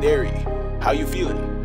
dairy. How you feeling?